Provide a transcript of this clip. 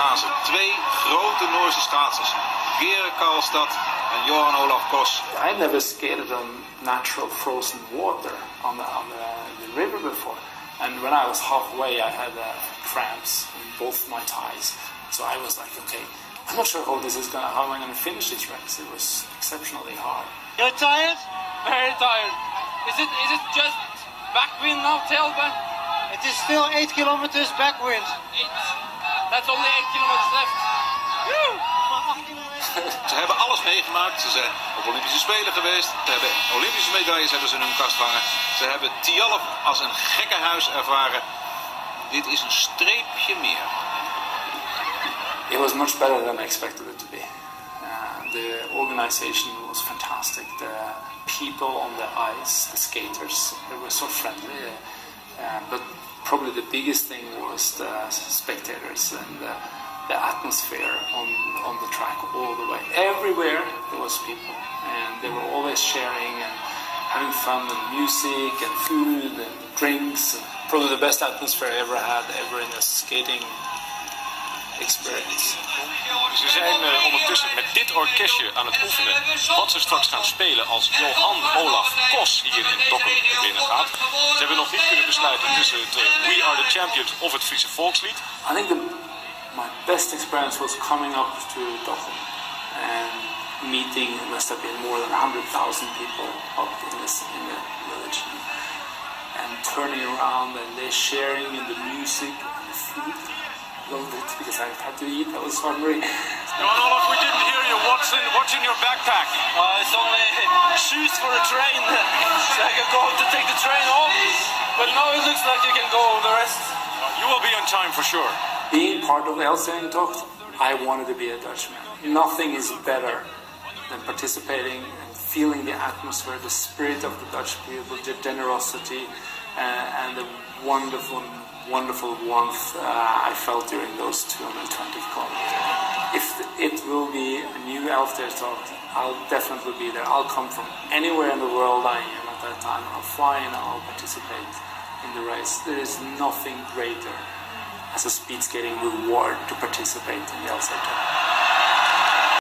Twee grote Noorse schaatsers, Gerard Karlstad en Johann Olav Koss. I never skated on natural frozen water on the, on the, the river before. And when I was halfway, I had uh, cramps in both my thighs. So I was like, okay, I'm not sure how this is gonna, how I'm gonna finish this race. It was exceptionally hard. You're tired? Very tired. Is it is it just back backwind now, tailwind? It is still 8 kilometers backwind. Eight. That's only eight kilometers left. Woo! Ze hebben alles meegemaakt. Ze zijn op Olympische Spelen geweest. Ze hebben Olympische medailles hebben ze in hun kast hangen. Ze hebben Tialf als een gekkenhuis ervaren. Dit is een streepje meer. It was much better than I expected it to be. Uh, the organization was fantastic. The people on the ice, the skaters, they were so friendly. Uh, but probably the biggest thing was the spectators and the, the atmosphere on, on the track all the way. Everywhere there was people, and they were always sharing and having fun and music and food and drinks. And probably the best atmosphere I ever had ever in a skating experience. Dit orkestje aan het oefenen wat ze straks gaan spelen als Johan Olaf Kos hier in Dokkum binnen gaat. Ze hebben nog niet kunnen besluiten tussen het We Are The Champions of het Friese volkslied. I think the, my best experience was coming up to Dokkum and meeting must have been more than 100,000 people up in, this, in the village and turning around and they sharing in the music and the food. Loved it because I had to eat. I was hungry. Johann Olav, we didn't hear you. What's in, what's in your backpack? Uh, it's only shoes for a train, so I can go to take the train home. But now it looks like you can go the rest. You will be on time for sure. Being part of the Elfstedentocht, I wanted to be a Dutchman. Nothing is better than participating and feeling the atmosphere, the spirit of the Dutch people, the generosity, and the wonderful, wonderful warmth uh, I felt during those 220 kilometers. If it will be a new Tocht, I'll definitely be there. I'll come from anywhere in the world I am at that time. I'll fly and I'll participate in the race. There is nothing greater as a speed skating reward to participate in the Tocht.